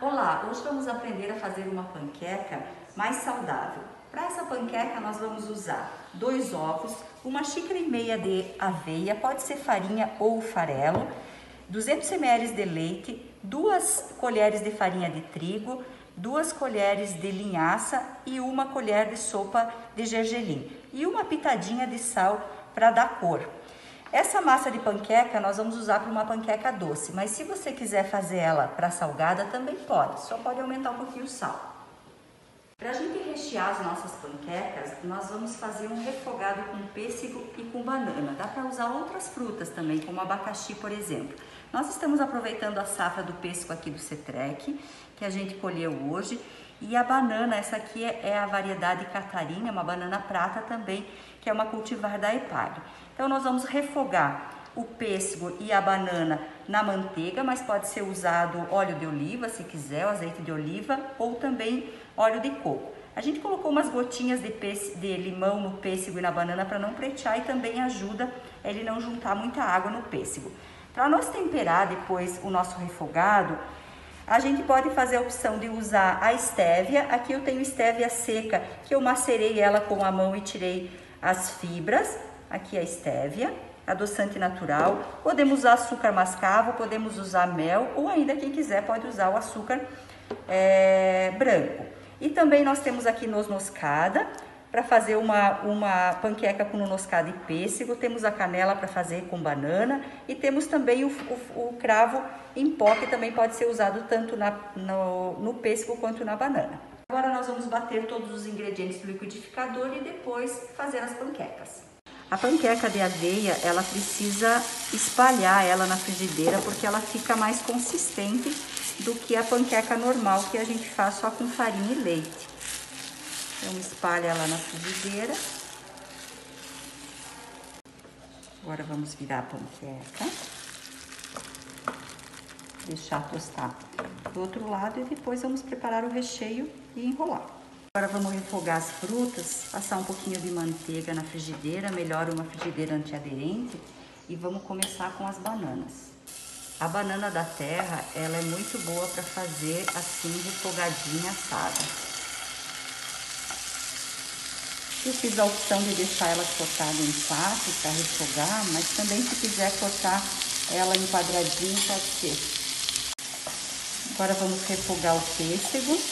Olá, hoje vamos aprender a fazer uma panqueca mais saudável. Para essa panqueca nós vamos usar dois ovos, uma xícara e meia de aveia, pode ser farinha ou farelo, 200 ml de leite, duas colheres de farinha de trigo, duas colheres de linhaça e uma colher de sopa de gergelim e uma pitadinha de sal para dar cor. Essa massa de panqueca nós vamos usar para uma panqueca doce, mas se você quiser fazer ela para salgada também pode, só pode aumentar um pouquinho o sal. Para a gente rechear as nossas panquecas, nós vamos fazer um refogado com pêssego e com banana. Dá para usar outras frutas também, como abacaxi, por exemplo. Nós estamos aproveitando a safra do pêssego aqui do Cetrec, que a gente colheu hoje, e a banana, essa aqui é, é a variedade Catarina, uma banana prata também, que é uma cultivar da Epag. Então nós vamos refogar o pêssego e a banana na manteiga, mas pode ser usado óleo de oliva, se quiser, o azeite de oliva, ou também óleo de coco. A gente colocou umas gotinhas de, de limão no pêssego e na banana para não pretear e também ajuda ele não juntar muita água no pêssego. Para nós temperar depois o nosso refogado, a gente pode fazer a opção de usar a estévia. Aqui eu tenho estévia seca, que eu macerei ela com a mão e tirei as fibras. Aqui a estévia, adoçante natural. Podemos usar açúcar mascavo, podemos usar mel, ou ainda quem quiser pode usar o açúcar é, branco. E também nós temos aqui noz moscada, para fazer uma, uma panqueca com moscada e pêssego, temos a canela para fazer com banana e temos também o, o, o, cravo em pó que também pode ser usado tanto na, no, no pêssego quanto na banana. Agora nós vamos bater todos os ingredientes no liquidificador e depois fazer as panquecas. A panqueca de aveia, ela precisa espalhar ela na frigideira porque ela fica mais consistente do que a panqueca normal que a gente faz só com farinha e leite. Então, espalha ela na frigideira. Agora vamos virar a panqueca. Deixar tostar do outro lado e depois vamos preparar o recheio e enrolar. Agora vamos refogar as frutas, passar um pouquinho de manteiga na frigideira, melhor uma frigideira antiaderente e vamos começar com as bananas. A banana da terra, ela é muito boa para fazer assim refogadinha assada. Eu fiz a opção de deixar ela cortada em quatro para refogar, mas também se quiser cortar ela em quadradinho, pode ser. Agora vamos refogar o pêssego.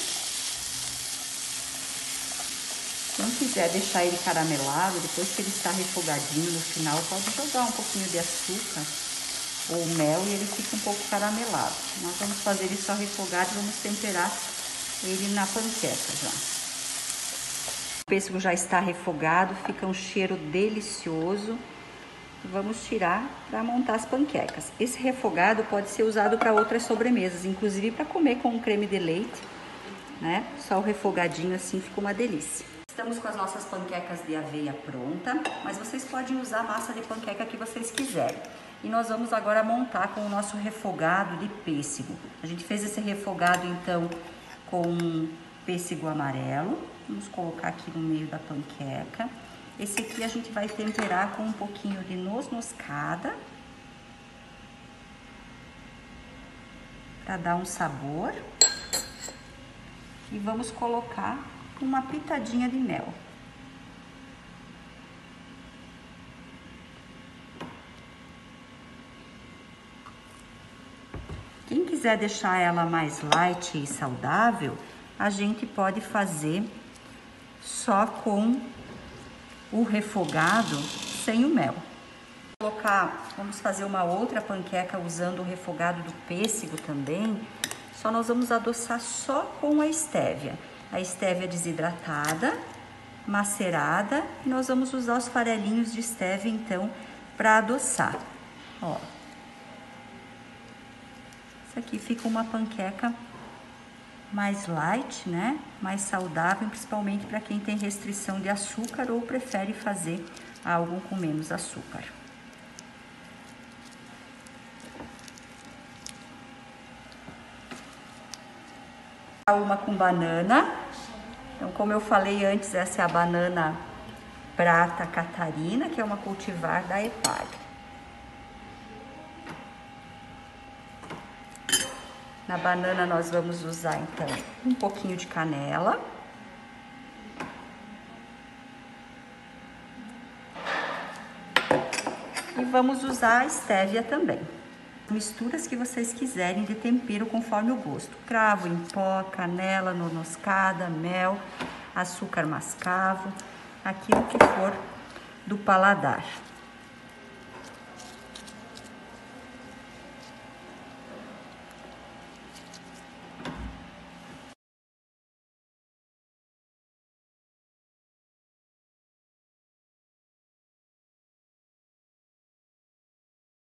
Quem quiser deixar ele caramelado, depois que ele está refogadinho no final, pode jogar um pouquinho de açúcar ou mel e ele fica um pouco caramelado. Nós vamos fazer ele só refogado e vamos temperar ele na panqueca já. O pêssego já está refogado, fica um cheiro delicioso. Vamos tirar para montar as panquecas. Esse refogado pode ser usado para outras sobremesas, inclusive para comer com um creme de leite, né? Só o refogadinho assim fica uma delícia. Estamos com as nossas panquecas de aveia pronta, mas vocês podem usar a massa de panqueca que vocês quiserem. E nós vamos agora montar com o nosso refogado de pêssego. A gente fez esse refogado então com pêssego amarelo. Vamos colocar aqui no meio da panqueca. Esse aqui a gente vai temperar com um pouquinho de noz moscada. Para dar um sabor. E vamos colocar uma pitadinha de mel. Quem quiser deixar ela mais light e saudável, a gente pode fazer só com o refogado sem o mel. Colocar, vamos fazer uma outra panqueca usando o refogado do pêssego também. Só nós vamos adoçar só com a estévia. A estévia desidratada, macerada, e nós vamos usar os farelinhos de estévia então para adoçar. Ó. Isso aqui fica uma panqueca mais light, né? Mais saudável, principalmente para quem tem restrição de açúcar ou prefere fazer algo com menos açúcar. Uma com banana. Então, como eu falei antes, essa é a banana prata catarina, que é uma cultivar da EPAG. Na banana nós vamos usar então um pouquinho de canela. E vamos usar a estévia também. Misturas que vocês quiserem de tempero conforme o gosto. Cravo em pó, canela nonoscada, mel, açúcar mascavo, aquilo que for do paladar.